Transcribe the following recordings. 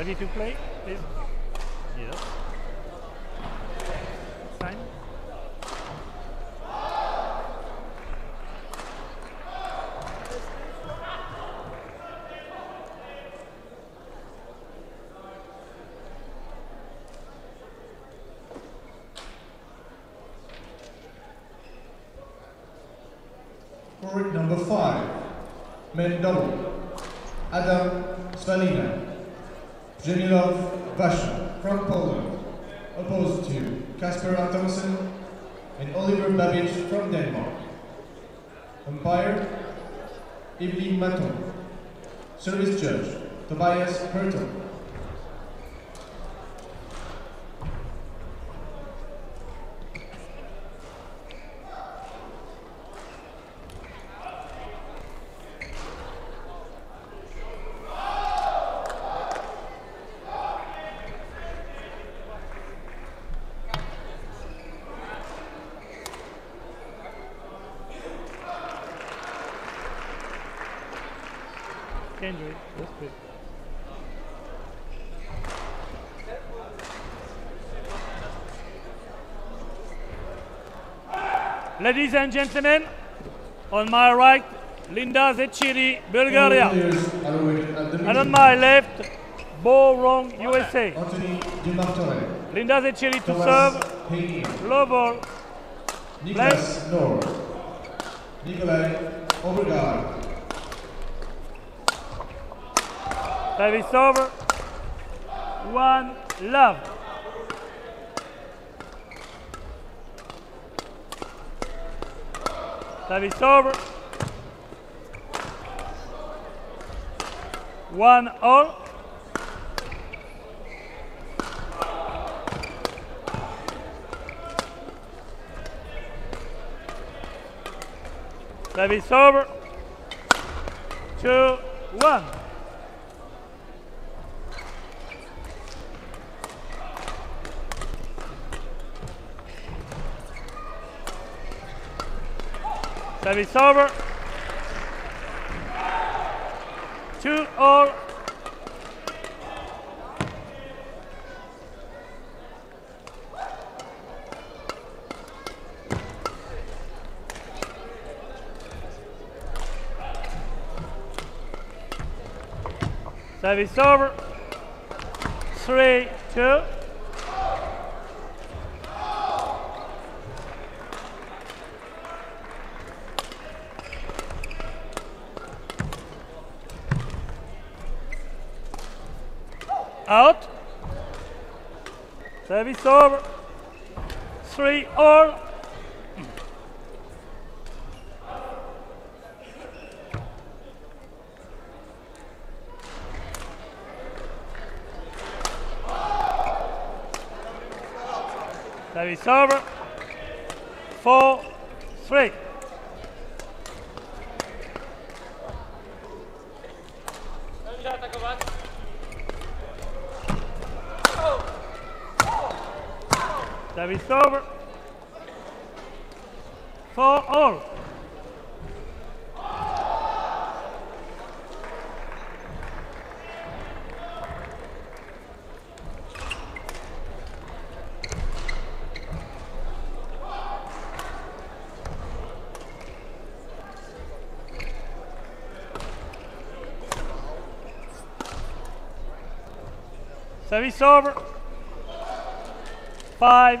Ready to play, please? Yes. Sign. Court number five, men double. Adam Cwalina, Janilov Wacha from Poland, opposed to Kasper Antonsen and Oliver Babbage from Denmark. Umpire, Evelyn Maton. Service judge, Tobias Hertel. That's good. Ladies and gentlemen, on my right, Linda Zetchiri, Bulgaria. And on my left, Bo Rong, USA. Linda Zetchiri to serve, low ball, Niklas Nord, Nikolai Overgaard, service over, one love. Service over. One all. Service over. Two, one. Service over. Two all. Service over. Three, two. Service over. Three all. Service over. Four, three. Service over. Four all. Service over. Five,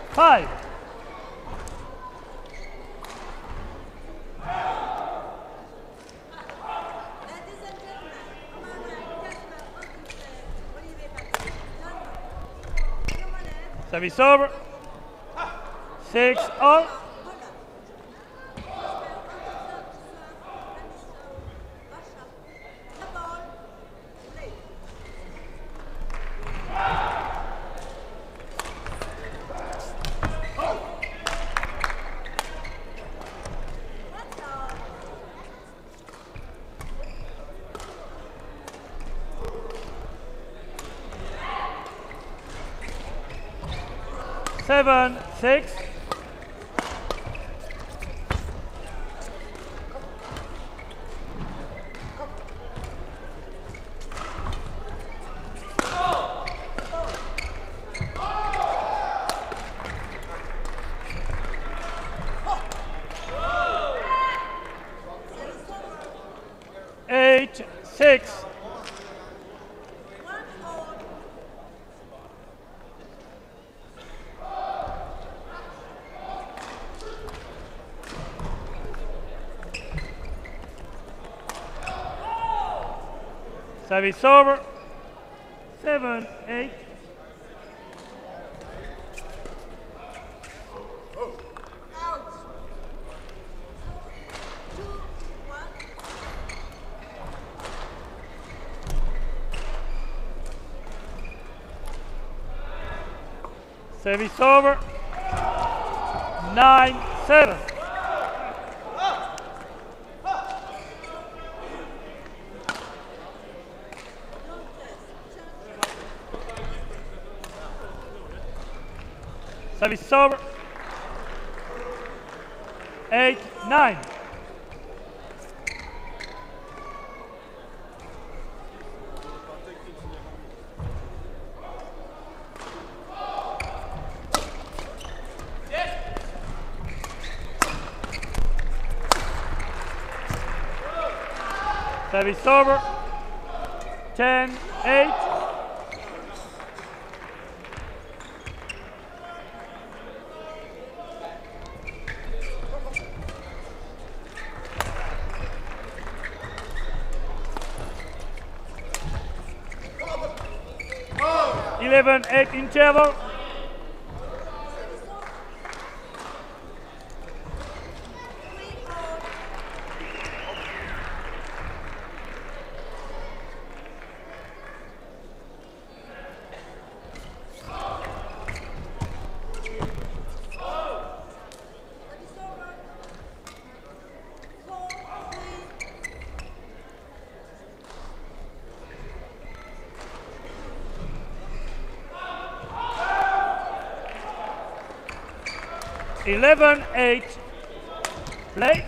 Gentlemen, Service over. Six all. Seven, six. Eight, six. Service over. Seven, eight. Service over. Nine, seven. Service over. Eight, nine. Service over. Ten, eight. 7-8 interval. 11-8. Play.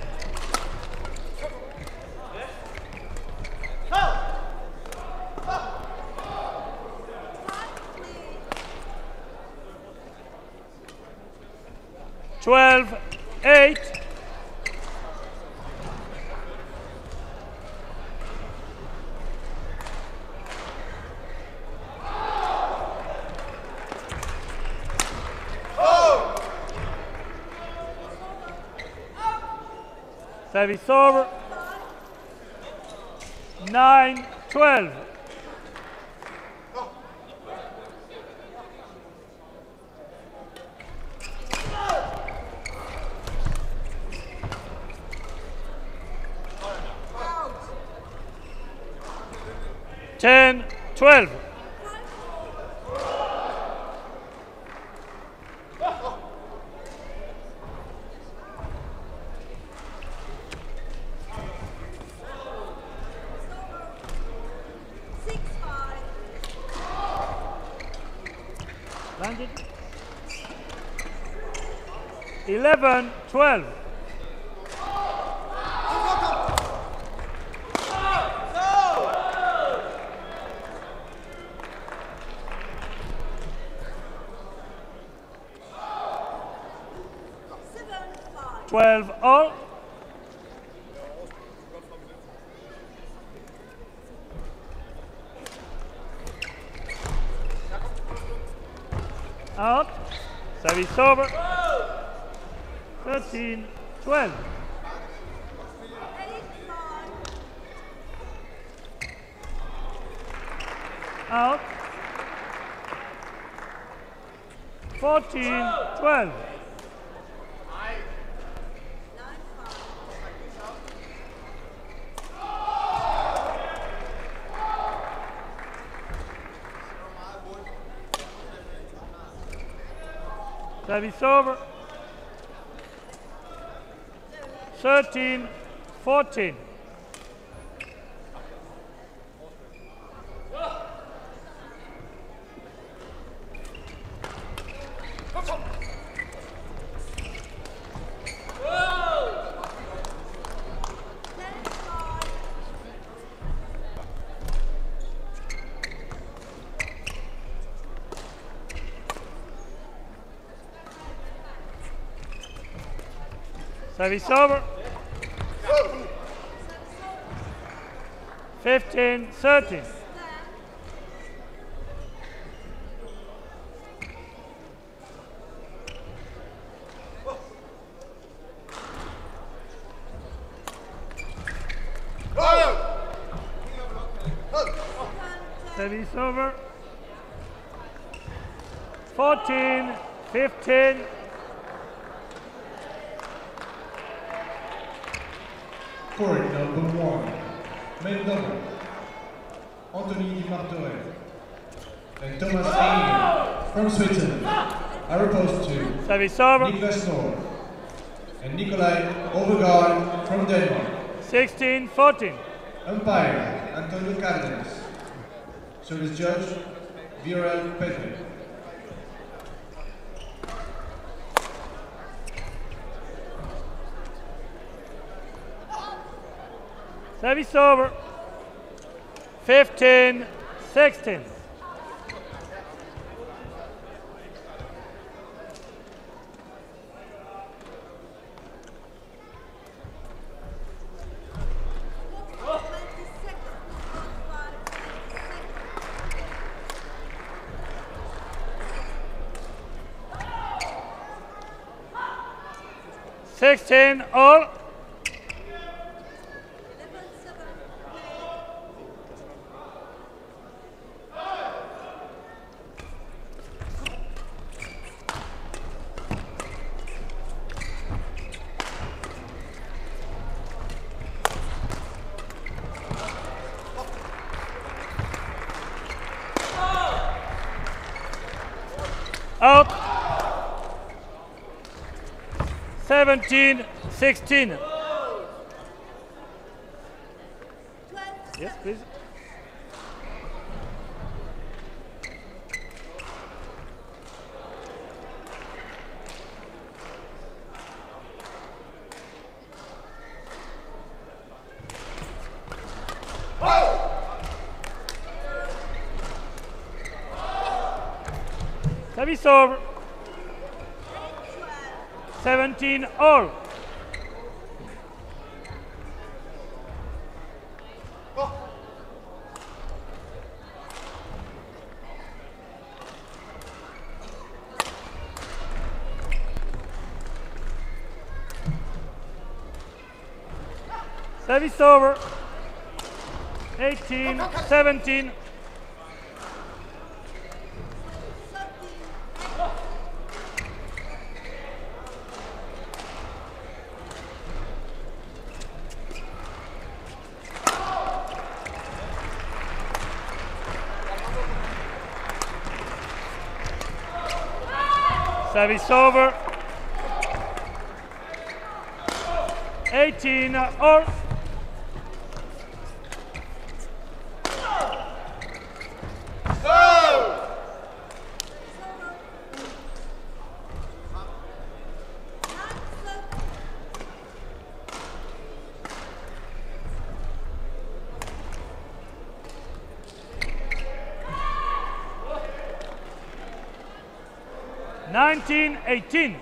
Service over. Nine, twelve. Ten, twelve. 11 12. Twelve all. Out. Service over. 13, 12. Out. 14, 12. Service over. 13, 14. Ten five. Service over. 15, 13. Service over. 14, 15. Court number one. Men double. Anthony Dumartheray and Thomas Heine from Switzerland are opposed to Service over. Niklas Nord and Nikolai Overgaard from Denmark. 16, 14. Umpire Antonio Cardenas. Service judge Viorel Petre. Service over. 15, 16. Twenty seconds. Five, twenty seconds. Sixteen all. Level seven. Out. 17, 16. Yes, please. Service over. 17 all. Service over. 18, 17. Service over. 18 uh, or 19-18.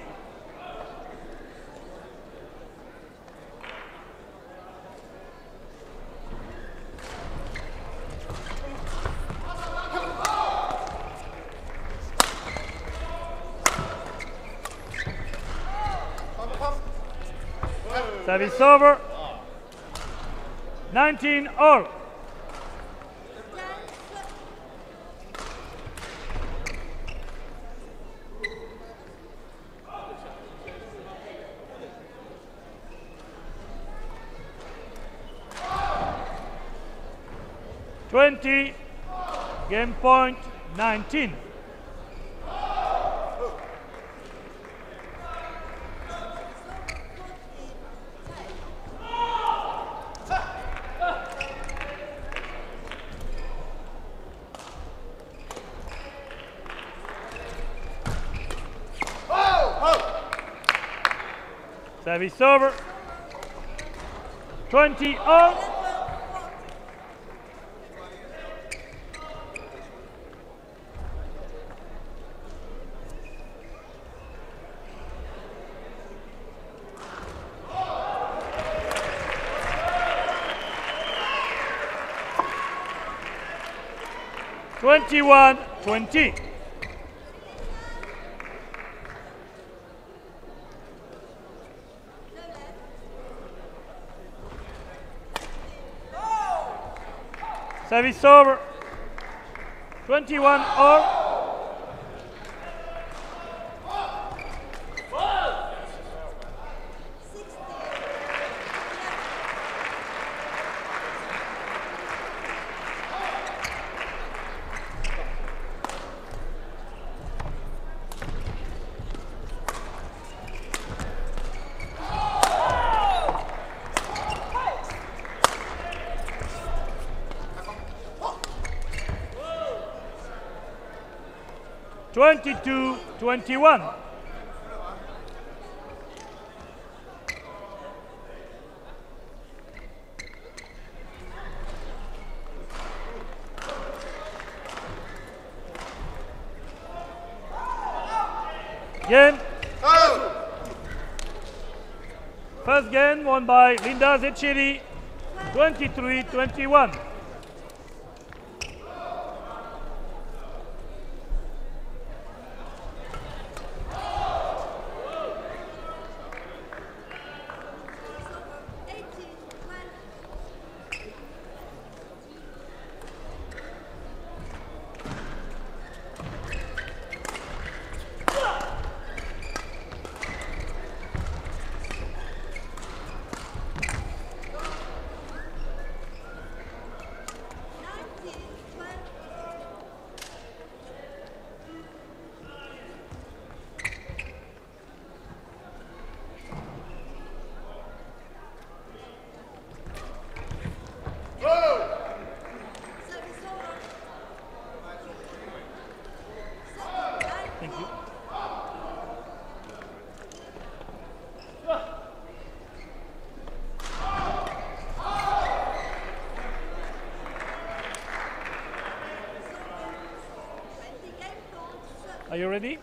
Service over. 19 all. 20. Game point 19. Service over. 20 0. Twenty-one, twenty. Service over. 21 all. Twenty-two, twenty-one. Game. First game won by Linda Zetchiri, 23-21. Are you ready?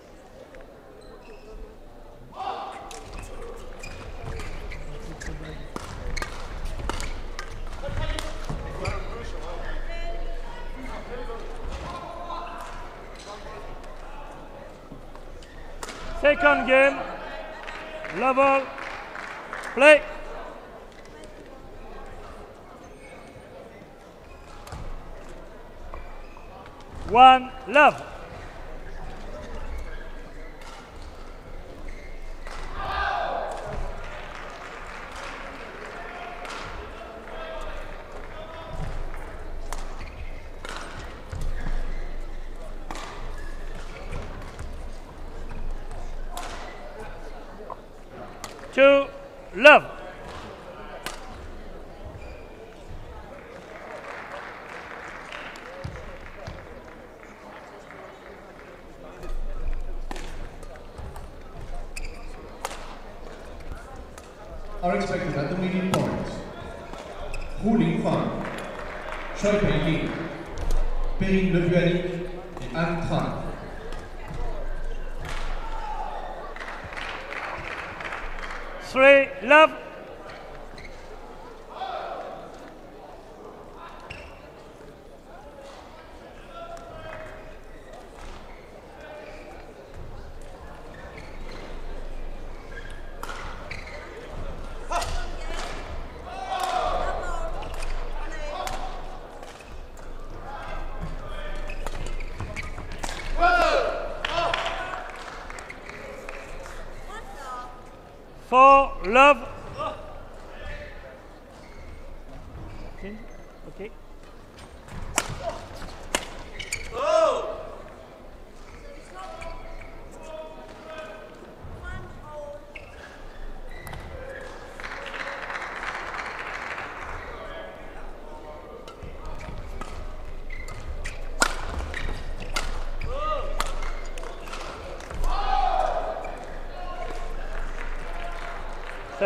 Second game, level, play. One love. Two love. Are expected at the median points. Hu Lingfang, Choi Pei-Ying, Perrine Le Buhanic et Anne Tran. Three love. Four love. Okay. Okay. One all.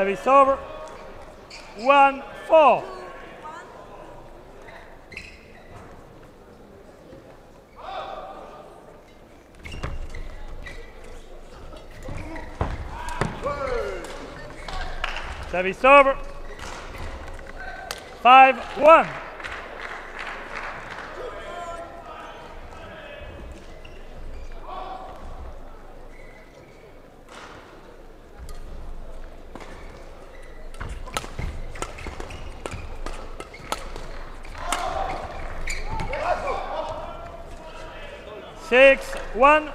Service over. One, four. Service over. Five, one. Six, one.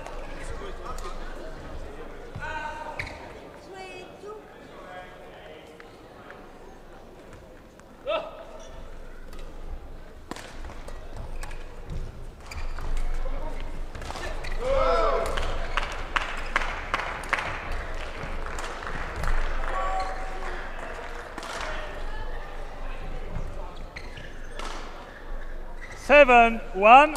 Seven, one.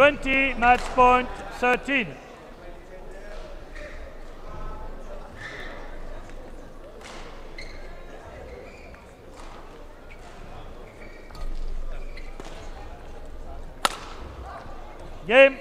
20, match point 13. Game.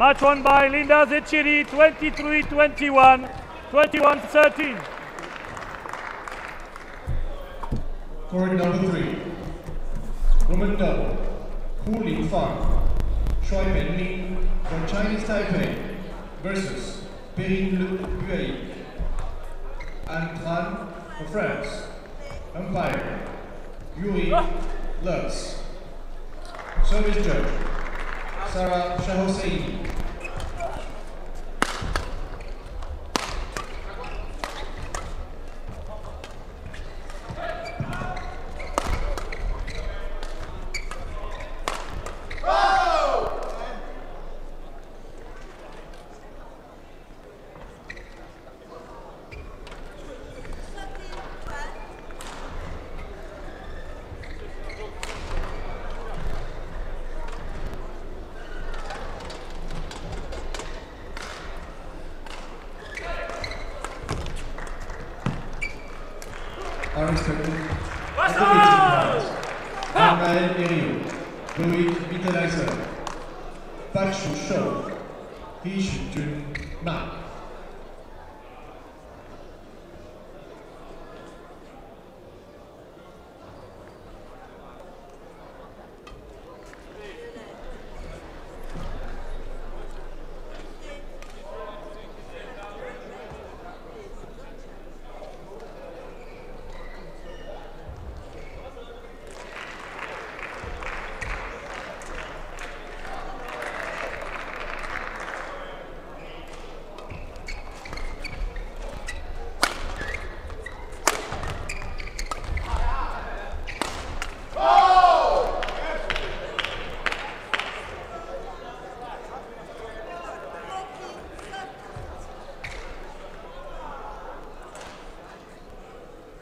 Match won by Linda Zetchiri, 23-21, 21-13. Court number three. Women double. Hu Ling Fang. Shuai Ben Ling from Chinese Taipei versus Perrine Le Buhanic. Anne Tran for France. Umpire. Yuri ah! Lutz. Service judge. Sarah Shahosseini. Are expected at the meeting point. Arnael Herriot, Loïc Wittelizer, Pak Shu Shou, Jun Ma.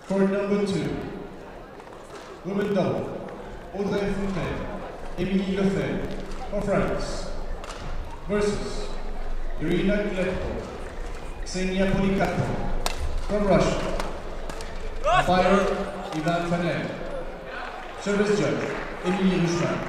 Court number two. Women double. Audrey Fontaine, Émilie Lefebvre for France. Versus Irina Khlebko, Ksenia Polikato from Russia. Umpire Ivan Fanel. Service judge Émilie Richman.